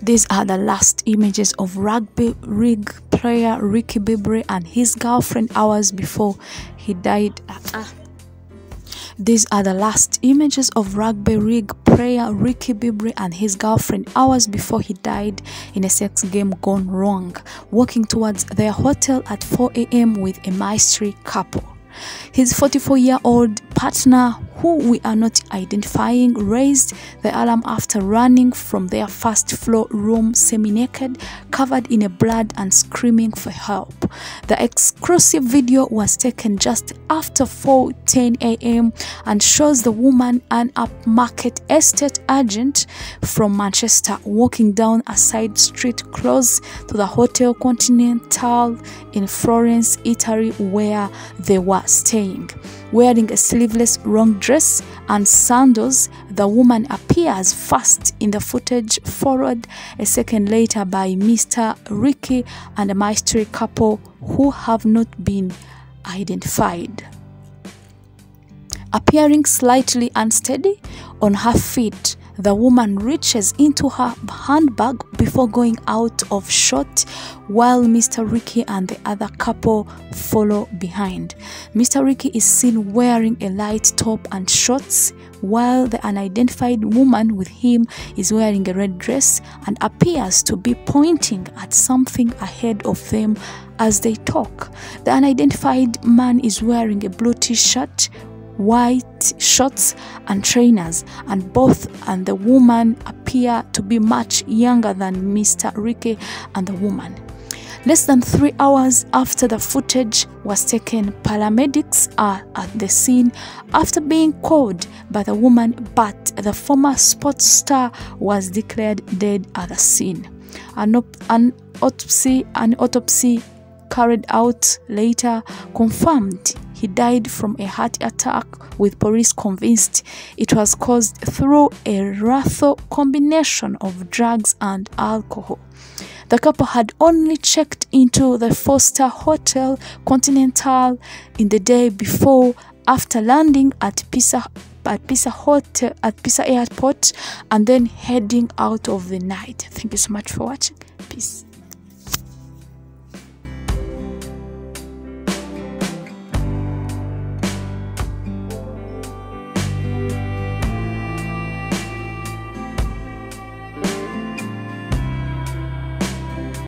These are the last images of rugby league player Ricky Bibey and his girlfriend hours before he died. Uh, these are the last images of rugby league player Ricky Bibey and his girlfriend hours before he died in a sex game gone wrong, walking towards their hotel at 4 a.m. with a mystery couple. His 44 year old partner, who we are not identifying, raised the alarm after running from their first floor room semi naked, covered in a blood, and screaming for help. The exclusive video was taken just after 4:10 a.m. and shows the woman, an upmarket estate agent from Manchester, walking down a side street close to the Hotel Continental in Florence, Italy, where they were staying. Wearing a sleeveless long dress and sandals, the woman appears first in the footage, followed a second later by Mr. Ricky and a mystery couple who have not been identified. Appearing slightly unsteady on her feet, the woman reaches into her handbag before going out of shot while Mr. Ricky and the other couple follow behind. Mr. Ricky is seen wearing a light top and shorts while the unidentified woman with him is wearing a red dress and appears to be pointing at something ahead of them as they talk. The unidentified man is wearing a blue t-shirt white shorts and trainers and both and the woman appear to be much younger than Mr. Ricky and the woman. Less than three hours after the footage was taken, paramedics are at the scene after being called by the woman, but the former sports star was declared dead at the scene. An, an autopsy, an autopsy carried out later confirmed he died from a heart attack, with police convinced it was caused through a lethal combination of drugs and alcohol. The couple had only checked into the Foster Hotel Continental in the day before after landing at Pisa at Pisa Hotel at Pisa Airport and then heading out of the night. Thank you so much for watching. Peace.